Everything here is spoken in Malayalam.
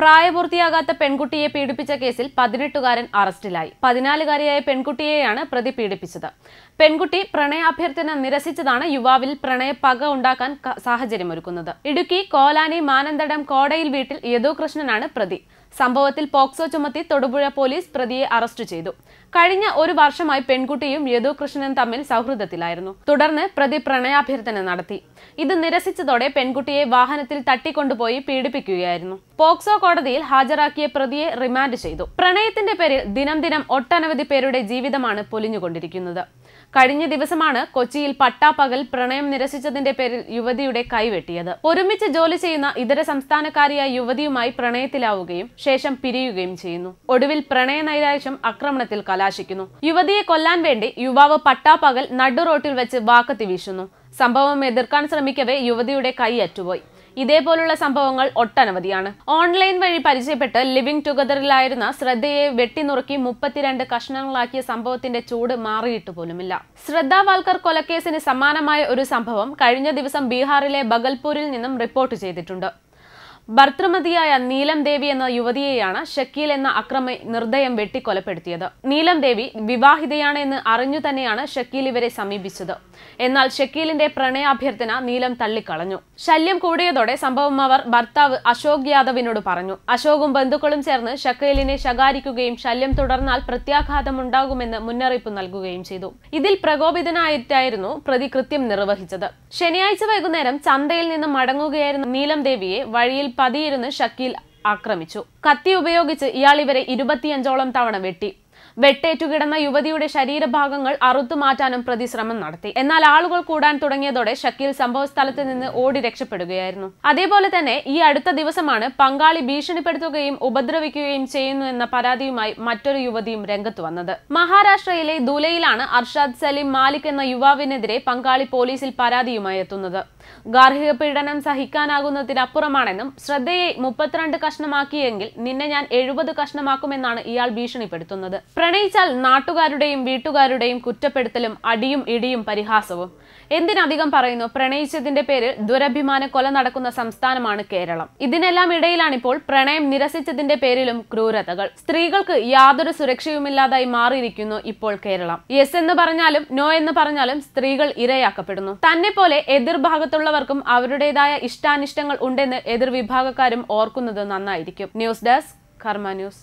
പ്രായപൂർത്തിയാകാത്ത പെൺകുട്ടിയെ പീഡിപ്പിച്ച കേസിൽ പതിനെട്ടുകാരൻ അറസ്റ്റിലായി. പതിനാലുകാരിയായ പെൺകുട്ടിയെയാണ് പ്രതി പീഡിപ്പിച്ചത്. പെൺകുട്ടി പ്രണയാഭ്യർത്ഥന നിരസിച്ചതാണ് യുവാവിൽ പ്രണയ പക ഉണ്ടാക്കാൻ സാഹചര്യമൊരുക്കുന്നത്. ഇടുക്കി കോലാനി മാനന്തടം കോടയിൽ വീട്ടിൽ യദുകൃഷ്ണനാണ് പ്രതി. സംഭവത്തിൽ പോക്സോ ചുമത്തി തൊടുപുഴ പോലീസ് പ്രതിയെ അറസ്റ്റ് ചെയ്തു. കഴിഞ്ഞ ഒരു വർഷമായി പെൺകുട്ടിയും യദുകൃഷ്ണനും തമ്മിൽ സൗഹൃദത്തിലായിരുന്നു. തുടർന്ന് പ്രതി പ്രണയാഭ്യർത്ഥന നടത്തി. ഇത് നിരസിച്ചതോടെ പെൺകുട്ടിയെ വാഹനത്തിൽ തട്ടിക്കൊണ്ടുപോയി പീഡിപ്പിക്കുകയായിരുന്നു. പോക്സോ കോടതിയിൽ ഹാജരാക്കിയ പ്രതിയെ റിമാൻഡ് ചെയ്തു. പ്രണയത്തിന്റെ പേരിൽ ദിനം ദിനം ഒട്ടനവധി പേരുടെ ജീവിതമാണ് പൊലിഞ്ഞുകൊണ്ടിരിക്കുന്നത്. കഴിഞ്ഞ ദിവസമാണ് കൊച്ചിയിൽ പട്ടാപ്പകൽ പ്രണയം നിരസിച്ചതിന്റെ പേരിൽ യുവതിയുടെ കൈവെട്ടിയത്. ഒരുമിച്ച് ജോലി ചെയ്യുന്ന ഇതര സംസ്ഥാനക്കാരിയായ യുവതിയുമായി പ്രണയത്തിലാവുകയും ശേഷം പിരിയുകയും ചെയ്യുന്നു. ഒടുവിൽ പ്രണയ നൈരാശ്യം ആക്രമണത്തിൽ കലാശിക്കുന്നു. യുവതിയെ കൊല്ലാൻ വേണ്ടി യുവാവ് പട്ടാപ്പകൽ നടുറോട്ടിൽ വെച്ച് വാക്കത്തി വീശുന്നു. സംഭവം എതിർക്കാൻ ശ്രമിക്കവേ യുവതിയുടെ കൈ അറ്റുപോയി. ഇതേപോലുള്ള സംഭവങ്ങൾ ഒട്ടനവധിയാണ്. ഓൺലൈൻ വഴി പരിചയപ്പെട്ട് ലിവിംഗ് ടുഗദറിലായിരുന്ന ശ്രദ്ധയെ വെട്ടിനുറുക്കി മുപ്പത്തിരണ്ട് കഷ്ണങ്ങളാക്കിയ സംഭവത്തിന്റെ ചൂട് മാറിയിട്ട് പോലുമില്ല. ശ്രദ്ധ വാൽക്കർ കൊലക്കേസിന് സമാനമായ ഒരു സംഭവം കഴിഞ്ഞ ദിവസം ബീഹാറിലെ ബഗൽപൂരിൽ നിന്നും റിപ്പോർട്ട് ചെയ്തിട്ടുണ്ട്. ഭർത്തൃമതിയായ നീലം ദേവി എന്ന യുവതിയെയാണ് ഷക്കീൽ എന്ന അക്രമി നിർദ്ദയം വെട്ടിക്കൊലപ്പെടുത്തിയത്. നീലം ദേവി വിവാഹിതയാണ് എന്ന് അറിഞ്ഞു തന്നെയാണ് ഷക്കീൽ ഇവരെ സമീപിച്ചത്. എന്നാൽ ഷക്കീലിന്റെ പ്രണയാഭ്യർത്ഥന നീലം തള്ളിക്കളഞ്ഞു. ശല്യം കൂടിയതോടെ സംഭവം അവർ ഭർത്താവ് അശോക് യാദവിനോട് പറഞ്ഞു. അശോകും ബന്ധുക്കളും ചേർന്ന് ഷക്കീലിനെ ശകാരിക്കുകയും ശല്യം തുടർന്നാൽ പ്രത്യാഘാതം ഉണ്ടാകുമെന്ന് മുന്നറിയിപ്പ് നൽകുകയും ചെയ്തു. ഇതിൽ പ്രകോപിതനായിട്ടായിരുന്നു പ്രതി കൃത്യം നിർവഹിച്ചത്. ശനിയാഴ്ച വൈകുന്നേരം ചന്തയിൽ നിന്ന് മടങ്ങുകയായിരുന്ന നീലം ദേവിയെ വഴിയിൽ പതിയിരുന്ന് ഷക്കീൽ ആക്രമിച്ചു. കത്തി ഉപയോഗിച്ച് ഇയാൾ ഇവരെ ഇരുപത്തിയഞ്ചോളം തവണ വെട്ടി. വെട്ടേറ്റുകിടന്ന യുവതിയുടെ ശരീരഭാഗങ്ങൾ അറുത്തു മാറ്റാനും പ്രതി ശ്രമം നടത്തി. എന്നാൽ ആളുകൾ കൂടാൻ തുടങ്ങിയതോടെ ഷക്കീൽ സംഭവ സ്ഥലത്ത് നിന്ന് ഓടി രക്ഷപ്പെടുകയായിരുന്നു. അതേപോലെ തന്നെ ഈ അടുത്ത ദിവസമാണ് പങ്കാളി ഭീഷണിപ്പെടുത്തുകയും ഉപദ്രവിക്കുകയും ചെയ്യുന്നു എന്ന പരാതിയുമായി മറ്റൊരു യുവതിയും രംഗത്ത് വന്നത്. മഹാരാഷ്ട്രയിലെ ദുലയിലാണ് അർഷാദ് സലീം മാലിക് എന്ന യുവാവിനെതിരെ പങ്കാളി പോലീസിൽ പരാതിയുമായി എത്തുന്നത്. ഗാർഹിക പീഡനം സഹിക്കാനാകുന്നതിനപ്പുറമാണെന്നും ശ്രദ്ധയെ മുപ്പത്തിരണ്ട് കഷ്ണമാക്കിയെങ്കിൽ നിന്നെ ഞാൻ എഴുപത് കഷ്ണമാക്കുമെന്നാണ് ഇയാൾ ഭീഷണിപ്പെടുത്തുന്നത്. പ്രണയിച്ചാൽ നാട്ടുകാരുടെയും വീട്ടുകാരുടെയും കുറ്റപ്പെടുത്തലും അടിയും ഇടിയും പരിഹാസവും. എന്തിനധികം പറയുന്നു പ്രണയിച്ചതിന്റെ പേരിൽ ദുരഭിമാന കൊല നടക്കുന്ന സംസ്ഥാനമാണ് കേരളം. ഇതിനെല്ലാം ഇടയിലാണിപ്പോൾ പ്രണയം നിരസിച്ചതിന്റെ പേരിലും ക്രൂരതകൾ. സ്ത്രീകൾക്ക് യാതൊരു സുരക്ഷയുമില്ലാതായി മാറിയിരിക്കുന്നു ഇപ്പോൾ കേരളം. യെസ് എന്ന് പറഞ്ഞാലും നോ എന്ന് പറഞ്ഞാലും സ്ത്രീകൾ ഇരയാക്കപ്പെടുന്നു. തന്നെ പോലെ എതിർഭാഗത്തുള്ളവർക്കും അവരുടേതായ ഇഷ്ടാനിഷ്ടങ്ങൾ ഉണ്ടെന്ന് എതിർവിഭാഗക്കാരും ഓർക്കുന്നത് നന്നായിരിക്കും. News desk Karma news.